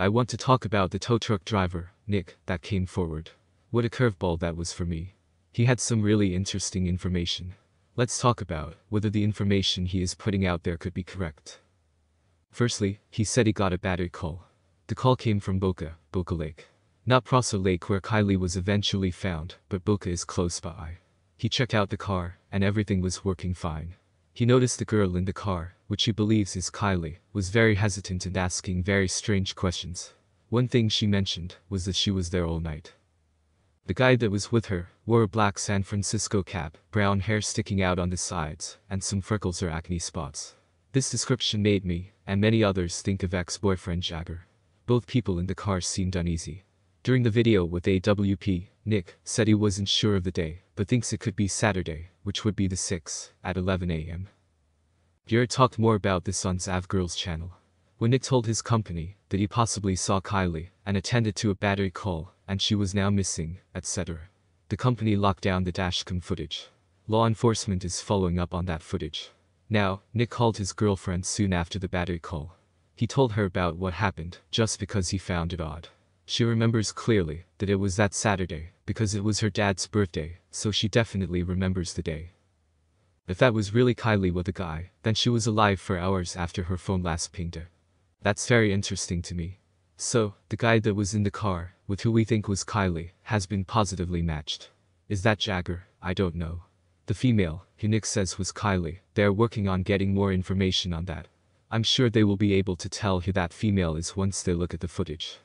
I want to talk about the tow truck driver, Nick, that came forward. What a curveball that was for me. He had some really interesting information. Let's talk about whether the information he is putting out there could be correct. Firstly, he said he got a battery call. The call came from Boca, Boca Lake. Not Prosser Lake where Kiely was eventually found, but Boca is close by. He checked out the car, and everything was working fine. He noticed the girl in the car, which he believes is Kiely, was very hesitant and asking very strange questions. One thing she mentioned was that she was there all night. The guy that was with her wore a black San Francisco cap, brown hair sticking out on the sides, and some freckles or acne spots. This description made me, and many others think of ex-boyfriend Jagger. Both people in the car seemed uneasy. During the video with AWP, Nick said he wasn't sure of the day, but thinks it could be Saturday, which would be the 6th, at 11 a.m. Garrett talked more about this on Zav Girls channel. When Nick told his company that he possibly saw Kiely and attended to a battery call and she was now missing, etc. The company locked down the dashcam footage. Law enforcement is following up on that footage. Now, Nick called his girlfriend soon after the battery call. He told her about what happened just because he found it odd. She remembers clearly that it was that Saturday, because it was her dad's birthday, so she definitely remembers the day. If that was really Kiely with the guy, then she was alive for hours after her phone last pinged her. That's very interesting to me. So, the guy that was in the car, with who we think was Kiely, has been positively matched. Is that Jagger? I don't know. The female, who Nick says was Kiely, they are working on getting more information on that. I'm sure they will be able to tell who that female is once they look at the footage.